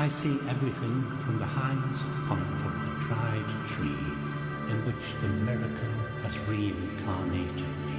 I see everything from the highest point of the dried tree in which the miracle has reincarnated.